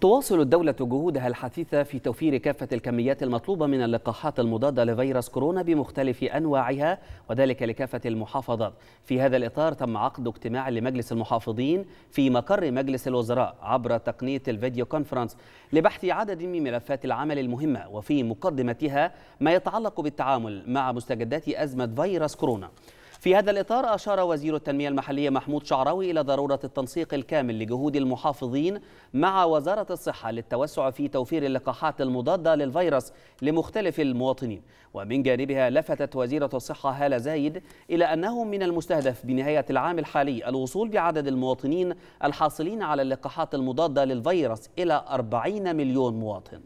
تواصل الدولة جهودها الحثيثة في توفير كافة الكميات المطلوبة من اللقاحات المضادة لفيروس كورونا بمختلف أنواعها وذلك لكافة المحافظات. في هذا الإطار تم عقد اجتماع لمجلس المحافظين في مقر مجلس الوزراء عبر تقنية الفيديو كونفرنس لبحث عدد من ملفات العمل المهمة وفي مقدمتها ما يتعلق بالتعامل مع مستجدات أزمة فيروس كورونا. في هذا الإطار أشار وزير التنمية المحلية محمود شعراوي إلى ضرورة التنسيق الكامل لجهود المحافظين مع وزارة الصحة للتوسع في توفير اللقاحات المضادة للفيروس لمختلف المواطنين. ومن جانبها لفتت وزيرة الصحة هالة زايد إلى أنه من المستهدف بنهاية العام الحالي الوصول بعدد المواطنين الحاصلين على اللقاحات المضادة للفيروس إلى 40 مليون مواطن.